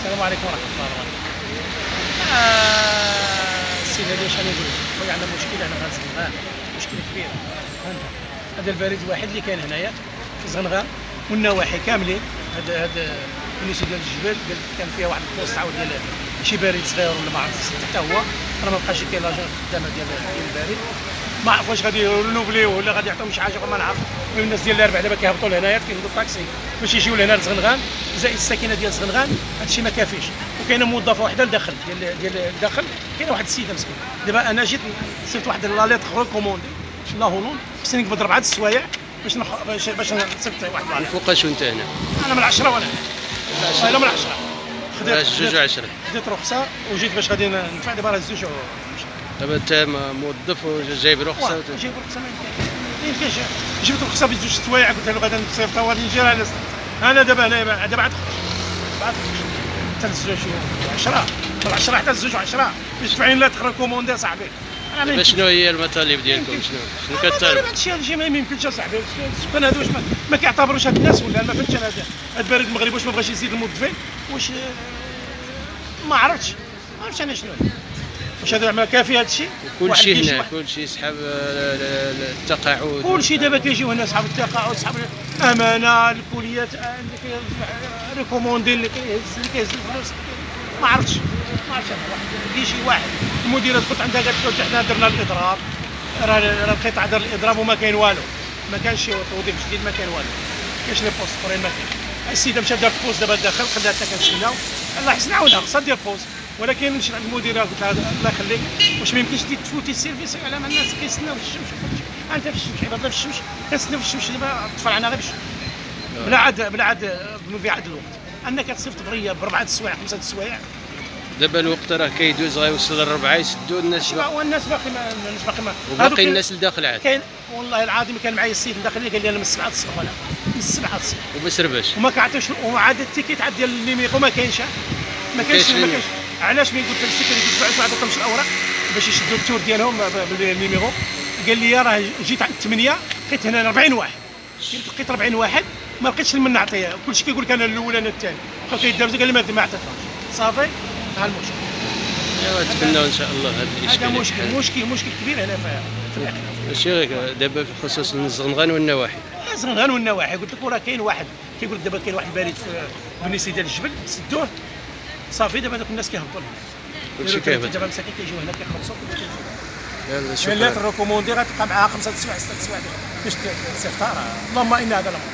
السلام عليكم ورحمة الله وبركاته. آه، السيد هذا اش غادي نقول؟ لك خويا عندنا مشكل هنا في زنغان مشكل كبير فهمت هذا البريد الوحيد اللي كاين هنايا في زنغان والنواحي كاملين. هذا هذا بالنسبة ديال الجبال قال كان فيها واحد ال poste عاود ديال شي بريد صغير ولا ما عرفتش حتى هو. راه ما بقاش كاين l'agence خدامه ديال البريد. ما عرف واش غادي renouveler ولا غادي يعطيهم شي حاجة ما نعرف المهم الناس ديال الاربع دابا كيهبطوا لهنايا كيهبطوا الطاكسي باش يجيو لهنا لزغنغان زائد الساكنه ديال زغنغان هادشي ما كافيش. وكاينة موظفة وحدة لداخل ديال ديال الداخل كاينة واحد السيدة مسكين دابا أنا جيت صيفط واحد la lettre recommandée la Hollande خصني نقبض اربعه السوايع باش نخ... باش باش نصيفط واحد لا فوقاش وانت هنا؟ أنا من 10 وأنا. أنا من 10 على الجوج وعشرة خديت رخصة وجيت باش غادي ندفع دابا راه الزوج دابا انت موظف وجايب رخصه وت- جايب رخصه ما يمكنش جبت رخصه بجوج السوايع قلت له غادي نصيفطها وغادي نجي على أنا دابا هنا دابا عاد بعد حتى الزوج و10 من 10 حتى الزوج و10 باش تدفعين la lettre recommandée صاحبي. أنا دابا شنو هي المطالب ديالكم. شنو شنو ما كطالب هذا الشيء هذا ما يمكنش اصاحبي السكان هذا واش ما, كيعتبروش هاد الناس ولا ما فهمتش أنا هذا هاد البريد المغربي واش ما بغاش يزيد الموظفين؟ واش ما عرفتش. ما عرفتش أنا شنو هذا. واش هذا ما كافي هذا الشيء؟ كل واحد شيء كيجي هنا واحد- كل شيء سحاب آه، التقاعد. كل شيء دابا كيجيو هنا اصحاب التقاعد اصحاب الأمانة الكليات آه، les recommandés كيهز اللي كيهز الفلوس ما عرفتش ما عرفتش. كاين شي واحد المديرة كنت عندها قالت له حنا درنا الإضراب. راه القطاع دار الإضراب وما كاين والو. ما كانش شي توظيف جديد ما كاين والو. كاينش les postes أخرين ما كاين. السيدة مشات دارت pause دابا داخل خلاها حتى كنتسناو الله يحسن عاونها خصها دير pause ولكن مشيت عند المديره قلت لها الله يخليك. واش ما يمكنش تفوتي ال service على ما الناس كيستناو في الشمس. أنت في الشمس عباد في الشمس. كنستناو في الشمس دابا الطفل عنا غير في الشمس. بلا عاد بلا عاد بنضيع عاد الوقت. أنك تصيفط بريه بربعه السوايع خمسة السوايع. دابا الوقت راه كيدوز غيوصل للربعه يسدوا الناس والناس باقي ما الناس باقي ما وباقي الناس الداخل عاد. كاين والله العظيم كان معايا السيد داخل قال لي أنا من السبعة الصبح ولا. من السبعة الصبح. وبسرباش وما كعطيوش وعاد ال ticket عاد ديال الليميغو ما كاينش. ما كاينش ما. كاينش. علاش ملي قلت لل sécurité تبعت ما عطاتهمش الأوراق باش يشدوا ال tour ديالهم بالليميغو قال لي راه جيت عند 8 لقيت هنا 40 واحد. قلت لقيت 40 واحد ما لقيتش من نعطيه كلشي كيقول لك أنا الأول أنا الثاني بقاو كيدابزوا قال لي ما عطيتهمش. صافي؟ ها المشكل. أيوا نتمناو إن شاء الله هذا الاشكال هذا مشكل مشكل مشكل كبير هنا في الأكل. ماشي غير دابا بخصوص الزغنغان والنواحي. زغنغان والنواحي. قلت لك وراه كاين واحد. كيقول لك دابا كاين واحد بريد في بالنسبة ديال الجبل. سدوه. صافي دابا دوك الناس كيهبطوا لهنا كلشي كيهبط. دابا مساكين كيجيو هنا كيخلصوا. يلا la lettre recommandée غتبقى معاها خمسة السوايع ستة السوايع باش تصيفطها راه اللهم إن هذا الأمر.